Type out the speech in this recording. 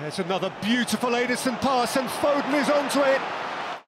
There's another beautiful Edison pass and Foden is onto it.